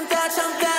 Chanta, chanta.